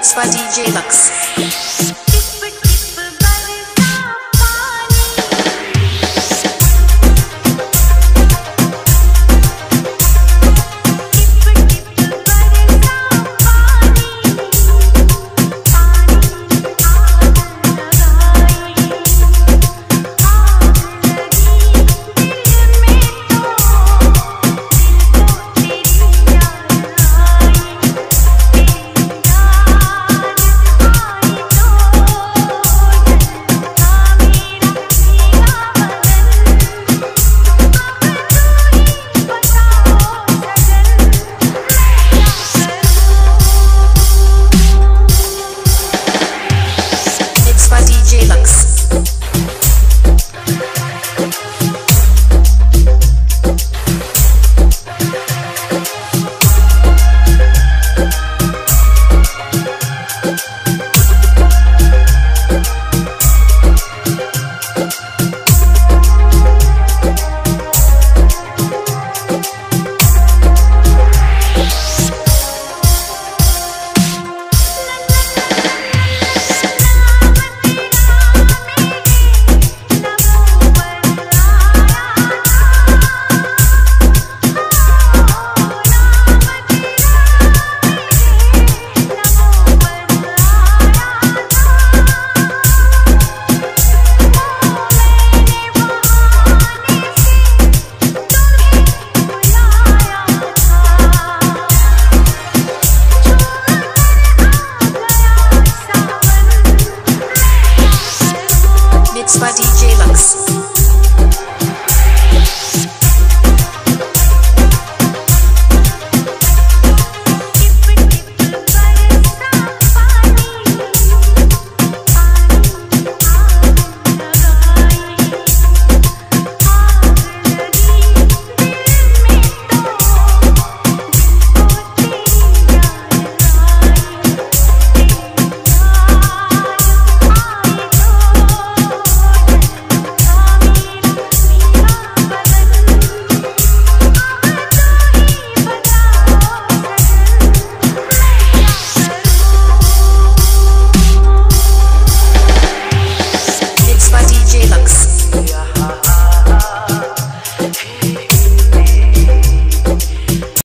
mix by DJ Lux. by DJ Lux.